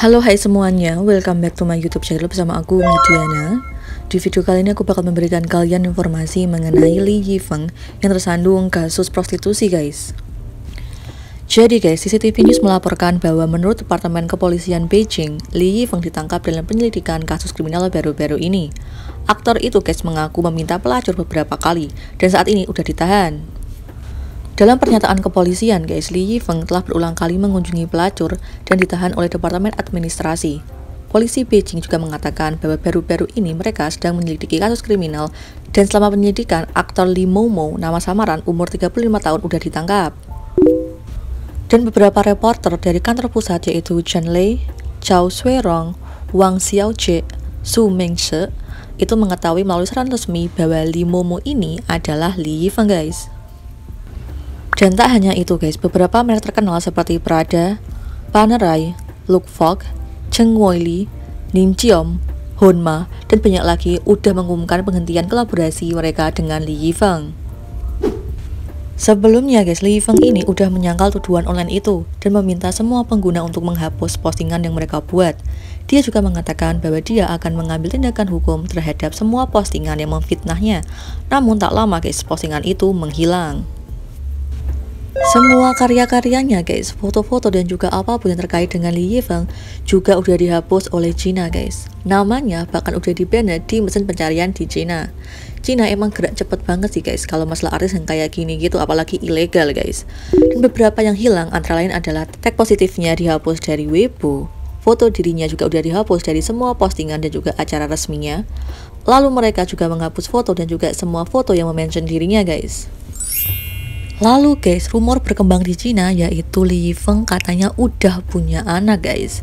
Halo hai semuanya, welcome back to my youtube channel bersama aku Midiana Di video kali ini aku bakal memberikan kalian informasi mengenai Li Yifeng yang tersandung kasus prostitusi guys jadi guys, CCTV News melaporkan bahwa menurut Departemen Kepolisian Beijing, Li Yifeng ditangkap dalam penyelidikan kasus kriminal baru-baru ini. Aktor itu guys mengaku meminta pelacur beberapa kali dan saat ini udah ditahan. Dalam pernyataan kepolisian, guys, Li Yifeng telah berulang kali mengunjungi pelacur dan ditahan oleh Departemen Administrasi. Polisi Beijing juga mengatakan bahwa baru-baru ini mereka sedang menyelidiki kasus kriminal dan selama penyelidikan, aktor Li Momo, nama samaran, umur 35 tahun, udah ditangkap. Dan beberapa reporter dari kantor pusat yaitu Chen Lei, Chao Shuirong, Wang Xiaojie, Su Mengse, itu mengetahui melalui saran resmi bahwa Li Momo ini adalah Li Yifeng guys. Dan tak hanya itu guys, beberapa merek terkenal seperti Prada, Panerai, Look Fog, Cheng Li, Nim Chiom, Honma, dan banyak lagi udah mengumumkan penghentian kolaborasi mereka dengan Li Yifeng. Sebelumnya guys, Li Yifeng ini udah menyangkal tuduhan online itu dan meminta semua pengguna untuk menghapus postingan yang mereka buat. Dia juga mengatakan bahwa dia akan mengambil tindakan hukum terhadap semua postingan yang memfitnahnya. Namun tak lama guys, postingan itu menghilang. Semua karya-karyanya guys, foto-foto dan juga apa pun yang terkait dengan Li Yifeng juga udah dihapus oleh Cina guys. Namanya bahkan udah di di mesin pencarian di Cina. Cina emang gerak cepet banget sih guys kalau masalah artis yang kayak gini gitu apalagi ilegal guys. Dan beberapa yang hilang antara lain adalah tag positifnya dihapus dari Weibo, foto dirinya juga udah dihapus dari semua postingan dan juga acara resminya. Lalu mereka juga menghapus foto dan juga semua foto yang memention dirinya guys. Lalu guys, rumor berkembang di Cina yaitu Li Yifeng katanya udah punya anak guys.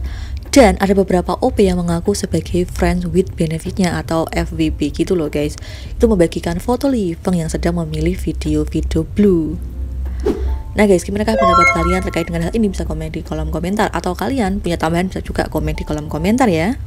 Dan ada beberapa OP yang mengaku sebagai friends with benefitnya atau FWB gitu loh guys. Itu membagikan foto Li Yifeng yang sedang memilih video-video blue. Nah guys, gimana pendapat kalian terkait dengan hal ini bisa komen di kolom komentar atau kalian punya tambahan bisa juga komen di kolom komentar ya.